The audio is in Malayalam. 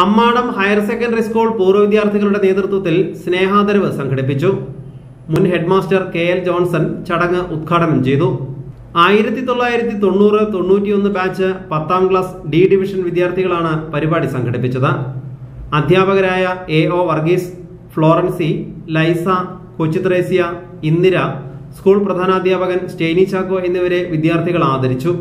അമ്മാടം ഹയർ സെക്കൻഡറി സ്കൂൾ പൂർവ വിദ്യാർത്ഥികളുടെ നേതൃത്വത്തിൽ സ്നേഹാദരവ് സംഘടിപ്പിച്ചു. മുൻ ഹെഡ്മാസ്റ്റർ കെ എൽ ജോൺസൺ ചടങ്ങ് ഉദ്ഘാടനം ചെയ്തു. ആയിരത്തി തൊള്ളായിരത്തി തൊണ്ണൂറ് തൊണ്ണൂറ്റിയൊന്ന് ബാച്ച് പത്താം ക്ലാസ് ഡി ഡിവിഷൻ വിദ്യാർത്ഥികളാണ് പരിപാടി സംഘടിപ്പിച്ചത്. അധ്യാപകരായ എ ഒ വർഗീസ് ഫ്ലോറൻസി ലൈസ കൊച്ചുത്രേസ്യ ഇന്ദിര സ്കൂൾ പ്രധാനാധ്യാപകൻ സ്റ്റേനി ചാക്കോ എന്നിവരെ വിദ്യാർത്ഥികൾ ആദരിച്ചു.